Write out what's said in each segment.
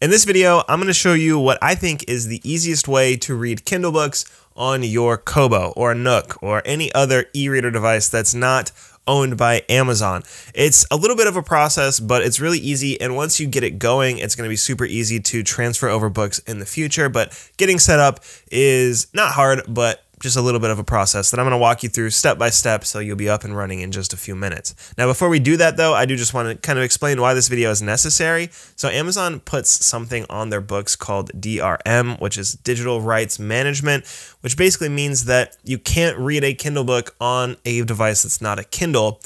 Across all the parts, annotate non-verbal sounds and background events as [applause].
In this video, I'm going to show you what I think is the easiest way to read Kindle books on your Kobo or Nook or any other e-reader device that's not owned by Amazon. It's a little bit of a process, but it's really easy. And once you get it going, it's going to be super easy to transfer over books in the future. But getting set up is not hard, but just a little bit of a process that I'm going to walk you through step by step so you'll be up and running in just a few minutes. Now, before we do that though, I do just want to kind of explain why this video is necessary. So Amazon puts something on their books called DRM, which is Digital Rights Management, which basically means that you can't read a Kindle book on a device that's not a Kindle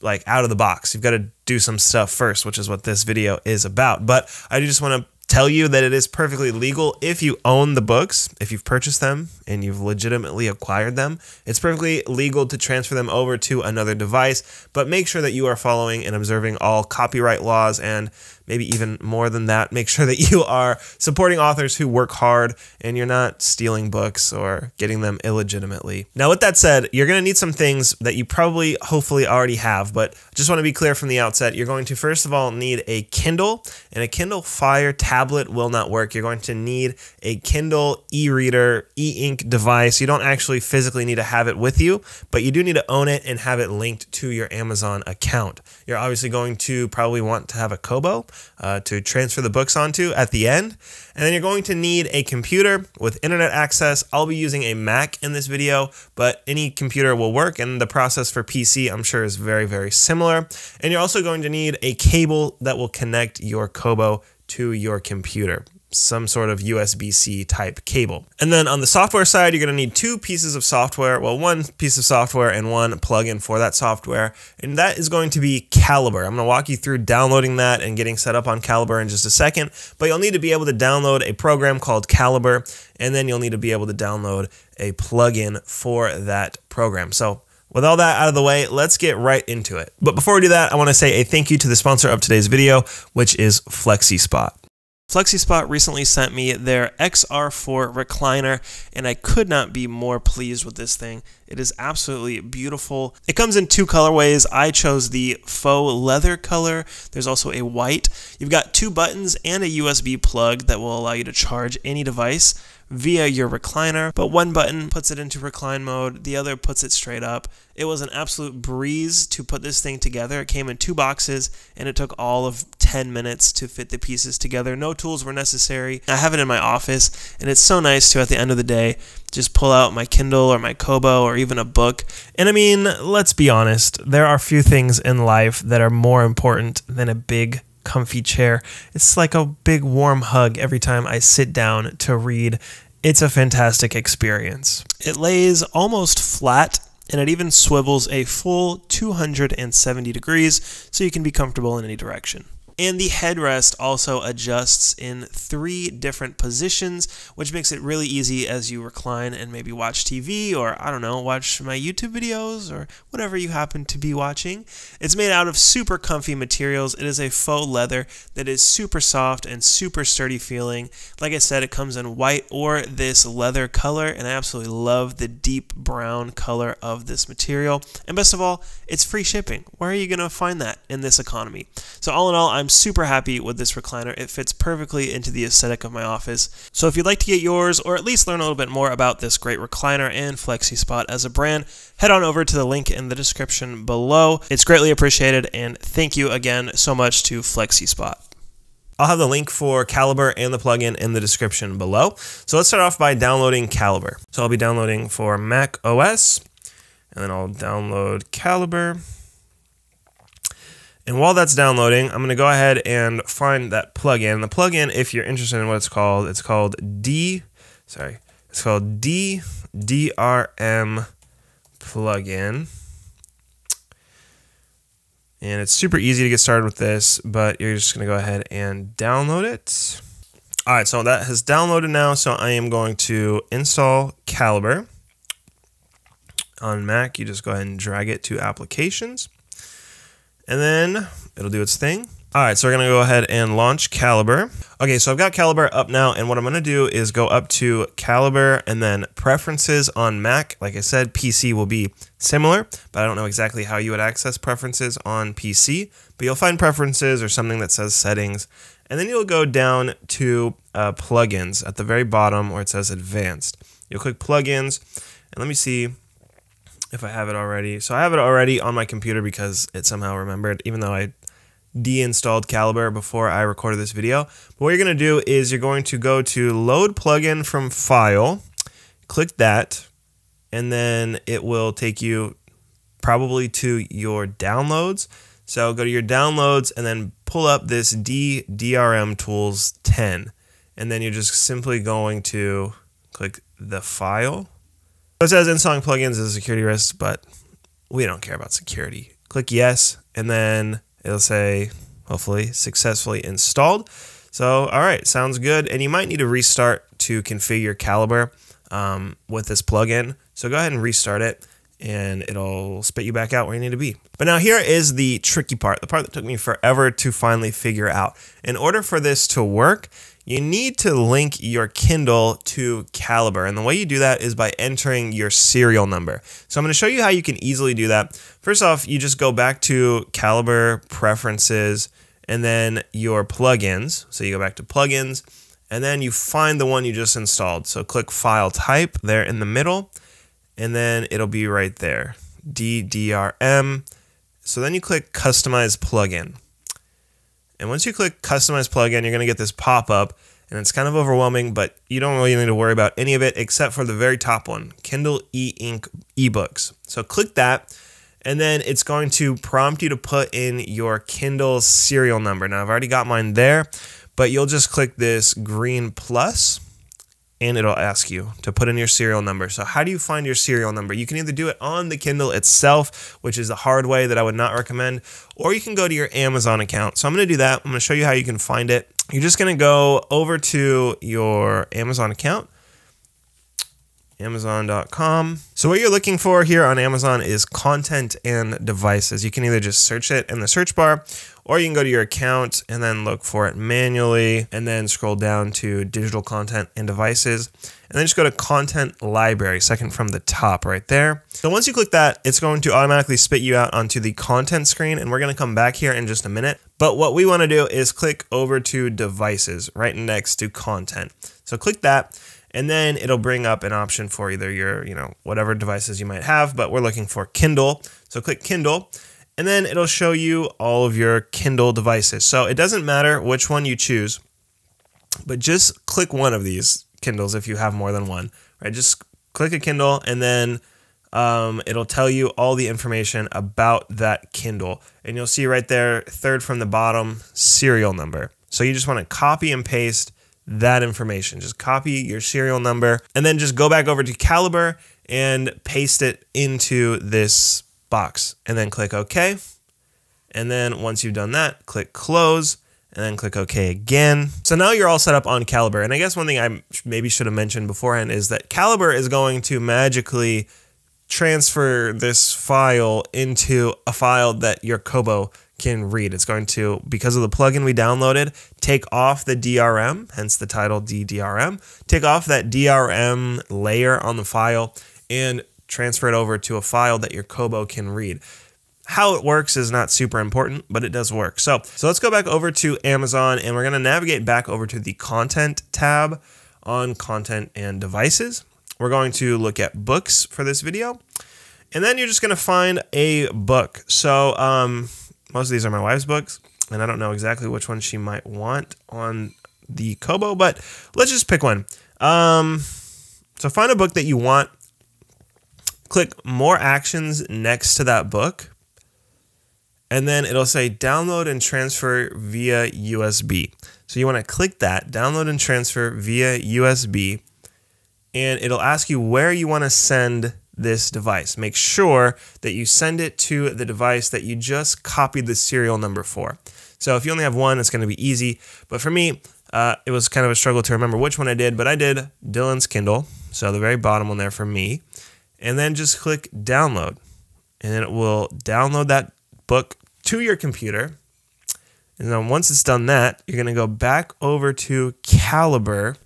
like out of the box. You've got to do some stuff first, which is what this video is about. But I do just want to tell you that it is perfectly legal if you own the books, if you've purchased them and you've legitimately acquired them. It's perfectly legal to transfer them over to another device, but make sure that you are following and observing all copyright laws and maybe even more than that. Make sure that [laughs] you are supporting authors who work hard and you're not stealing books or getting them illegitimately. Now, with that said, you're going to need some things that you probably, hopefully, already have, but just want to be clear from the outset. You're going to, first of all, need a Kindle, and a Kindle Fire tablet will not work. You're going to need a Kindle e reader, device. You don't actually physically need to have it with you, but you do need to own it and have it linked to your Amazon account. You're obviously going to probably want to have a Kobo uh, to transfer the books onto at the end. And then you're going to need a computer with internet access. I'll be using a Mac in this video, but any computer will work. And the process for PC, I'm sure, is very, very similar. And you're also going to need a cable that will connect your Kobo to your computer some sort of USB C type cable. And then on the software side, you're going to need two pieces of software. Well, one piece of software and one plugin for that software. And that is going to be Calibre. I'm going to walk you through downloading that and getting set up on Calibre in just a second. But you'll need to be able to download a program called Calibre. And then you'll need to be able to download a plugin for that program. So with all that out of the way, let's get right into it. But before we do that, I want to say a thank you to the sponsor of today's video, which is FlexiSpot. FlexiSpot recently sent me their XR4 recliner, and I could not be more pleased with this thing. It is absolutely beautiful. It comes in two colorways. I chose the faux leather color. There's also a white. You've got two buttons and a USB plug that will allow you to charge any device via your recliner, but one button puts it into recline mode, the other puts it straight up. It was an absolute breeze to put this thing together. It came in two boxes and it took all of 10 minutes to fit the pieces together. No tools were necessary. I have it in my office and it's so nice to at the end of the day just pull out my Kindle or my Kobo or even a book. And I mean, let's be honest, there are few things in life that are more important than a big comfy chair. It's like a big warm hug every time I sit down to read. It's a fantastic experience. It lays almost flat and it even swivels a full 270 degrees so you can be comfortable in any direction. And the headrest also adjusts in three different positions, which makes it really easy as you recline and maybe watch TV or, I don't know, watch my YouTube videos or whatever you happen to be watching. It's made out of super comfy materials. It is a faux leather that is super soft and super sturdy feeling. Like I said, it comes in white or this leather color, and I absolutely love the deep brown color of this material. And best of all, it's free shipping. Where are you going to find that in this economy? So, all in all, I'm super happy with this recliner. It fits perfectly into the aesthetic of my office. So if you'd like to get yours or at least learn a little bit more about this great recliner and FlexiSpot as a brand, head on over to the link in the description below. It's greatly appreciated and thank you again so much to FlexiSpot. I'll have the link for Calibre and the plugin in the description below. So let's start off by downloading Calibre. So I'll be downloading for Mac OS, and then I'll download Calibre. And while that's downloading, I'm going to go ahead and find that plugin. The plugin, if you're interested in what it's called, it's called D, sorry, it's called D DRM plugin. And it's super easy to get started with this, but you're just going to go ahead and download it. All right, so that has downloaded now, so I am going to install Calibre. On Mac, you just go ahead and drag it to Applications and then it'll do its thing. All right, so we're gonna go ahead and launch Calibre. Okay, so I've got Calibre up now, and what I'm gonna do is go up to Calibre and then Preferences on Mac. Like I said, PC will be similar, but I don't know exactly how you would access Preferences on PC. But you'll find Preferences or something that says Settings, and then you'll go down to uh, plugins at the very bottom where it says advanced. You'll click plugins, and let me see if I have it already. So I have it already on my computer because it somehow remembered, even though I deinstalled Calibre before I recorded this video. But what you're going to do is you're going to go to load plugin from file, click that, and then it will take you probably to your downloads. So go to your downloads and then pull up this DeDRM Tools 10. And then you're just simply going to click the file. It says installing plugins is a security risk, but we don't care about security. Click yes, and then it'll say hopefully successfully installed. So, all right, sounds good. And you might need to restart to configure Calibre um, with this plugin. So go ahead and restart it and it'll spit you back out where you need to be. But now here is the tricky part, the part that took me forever to finally figure out. In order for this to work, you need to link your Kindle to Calibre. And the way you do that is by entering your serial number. So I'm going to show you how you can easily do that. First off, you just go back to Calibre preferences and then your plugins. So you go back to plugins and then you find the one you just installed. So click file type there in the middle and then it'll be right there. DeDRM. So then you click customize plugin. And once you click customize plugin, you're going to get this pop up and it's kind of overwhelming, but you don't really need to worry about any of it except for the very top one, Kindle e-ink ebooks. So click that and then it's going to prompt you to put in your Kindle serial number. Now I've already got mine there, but you'll just click this green plus and it'll ask you to put in your serial number. So, how do you find your serial number? You can either do it on the Kindle itself, which is the hard way that I would not recommend, or you can go to your Amazon account. So, I'm going to do that. I'm going to show you how you can find it. You're just going to go over to your Amazon account. Amazon.com. So, what you're looking for here on Amazon is content and devices. You can either just search it in the search bar or you can go to your account and then look for it manually and then scroll down to digital content and devices. And then just go to content library second from the top right there. So once you click that it's going to automatically spit you out onto the content screen. And we're going to come back here in just a minute. But what we want to do is click over to devices right next to content. So click that and then it'll bring up an option for either your you know whatever devices you might have but we're looking for kindle. So click kindle and then it'll show you all of your Kindle devices. So it doesn't matter which one you choose, but just click one of these Kindles if you have more than one, right? Just click a Kindle and then um, it'll tell you all the information about that Kindle. And you'll see right there, third from the bottom, serial number. So you just want to copy and paste that information. Just copy your serial number and then just go back over to Calibre and paste it into this box and then click OK. And then once you've done that, click close and then click OK again. So now you're all set up on Calibre. And I guess one thing I maybe should have mentioned beforehand is that Calibre is going to magically transfer this file into a file that your Kobo can read. It's going to, because of the plugin we downloaded, take off the DRM, hence the title DeDRM, take off that DRM layer on the file and transfer it over to a file that your Kobo can read. How it works is not super important, but it does work. So, so let's go back over to Amazon and we're going to navigate back over to the content tab on content and devices. We're going to look at books for this video. And then you're just going to find a book. So, um, most of these are my wife's books, and I don't know exactly which one she might want on the Kobo, but let's just pick one. Um, so find a book that you want click more actions next to that book. And then it'll say download and transfer via USB. So you want to click that, download and transfer via USB, and it'll ask you where you want to send this device. Make sure that you send it to the device that you just copied the serial number for. So if you only have one, it's going to be easy. But for me, uh, it was kind of a struggle to remember which one I did, but I did Dylan's Kindle. So the very bottom one there for me and then just click download. And then it will download that book to your computer. And then once it's done that, you're going to go back over to Calibre.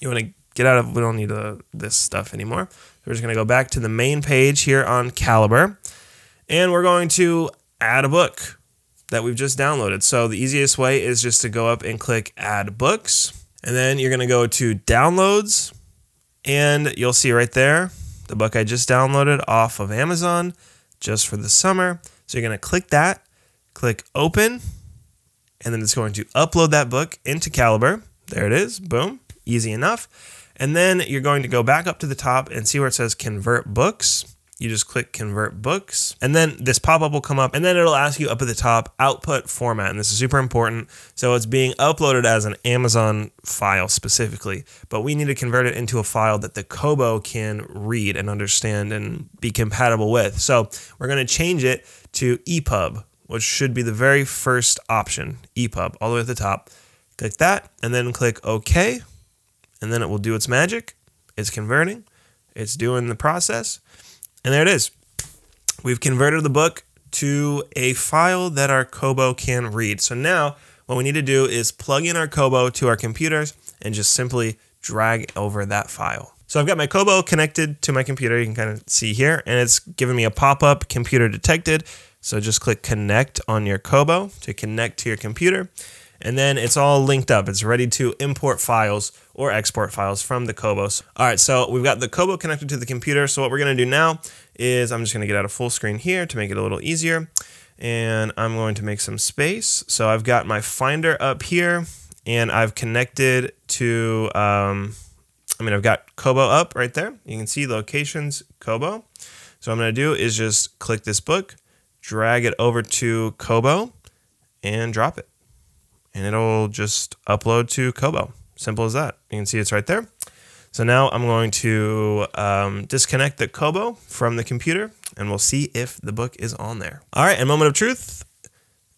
You want to get out of, we don't need uh, this stuff anymore. We're just going to go back to the main page here on Calibre. And we're going to add a book. that we've just downloaded. So the easiest way is just to go up and click add books. And then you're going to go to downloads and you'll see right there the book I just downloaded off of Amazon just for the summer. So you're going to click that, click open, and then it's going to upload that book into Calibre. There it is. Boom. Easy enough. And then you're going to go back up to the top and see where it says convert books you just click convert books and then this pop-up will come up and then it'll ask you up at the top output format and this is super important. So it's being uploaded as an amazon file specifically but we need to convert it into a file that the kobo can read and understand and be compatible with. So we're going to change it to epub which should be the very first option epub all the way at the top. Click that and then click ok and then it will do its magic. It's converting. It's doing the process and there it is. We've converted the book to a file that our Kobo can read. So now what we need to do is plug in our Kobo to our computers and just simply drag over that file. So I've got my Kobo connected to my computer. You can kind of see here, and it's giving me a pop-up computer detected. So just click connect on your Kobo to connect to your computer and then it's all linked up. It's ready to import files or export files from the Kobos. All right, so we've got the Kobo connected to the computer. So what we're gonna do now is I'm just gonna get out of full screen here to make it a little easier. And I'm going to make some space. So I've got my Finder up here and I've connected to, um, I mean, I've got Kobo up right there. You can see locations, Kobo. So I'm gonna do is just click this book, drag it over to Kobo and drop it and it'll just upload to Kobo. Simple as that. You can see it's right there. So now I'm going to um, disconnect the Kobo from the computer and we'll see if the book is on there. All right, and moment of truth,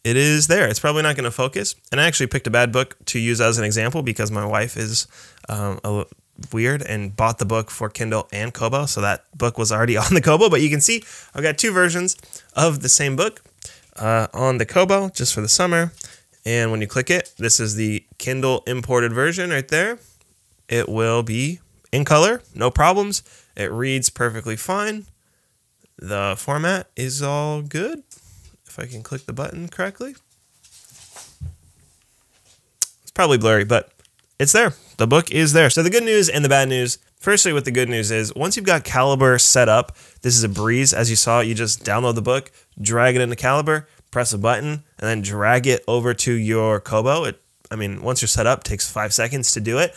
it is there. It's probably not going to focus. And I actually picked a bad book to use as an example because my wife is um, a, weird and bought the book for Kindle and Kobo. So that book was already [laughs] on the Kobo, but you can see I've got two versions of the same book uh, on the Kobo just for the summer. And when you click it, this is the Kindle imported version right there. It will be in color, no problems. It reads perfectly fine. The format is all good. If I can click the button correctly. It's probably blurry, but it's there. The book is there. So the good news and the bad news. Firstly, what the good news is, once you've got Calibre set up, this is a breeze. As you saw, you just download the book, drag it into Calibre, press a button, and then drag it over to your Kobo. It, I mean, once you're set up, takes five seconds to do it.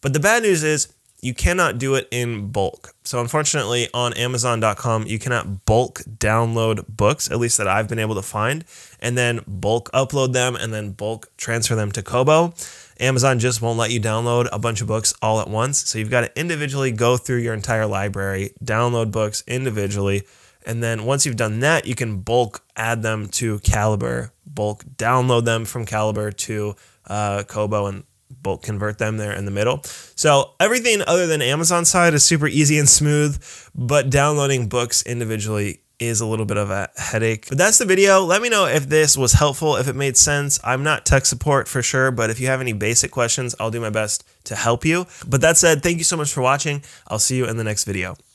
But the bad news is you cannot do it in bulk. So unfortunately, on Amazon.com, you cannot bulk download books, at least that I've been able to find, and then bulk upload them and then bulk transfer them to Kobo. Amazon just won't let you download a bunch of books all at once. So you've got to individually go through your entire library, download books individually, and then once you've done that, you can bulk add them to Calibre, bulk download them from Calibre to uh, Kobo, and bulk convert them there in the middle. So everything other than Amazon side is super easy and smooth, but downloading books individually is a little bit of a headache. But that's the video. Let me know if this was helpful, if it made sense. I'm not tech support for sure, but if you have any basic questions, I'll do my best to help you. But that said, thank you so much for watching. I'll see you in the next video.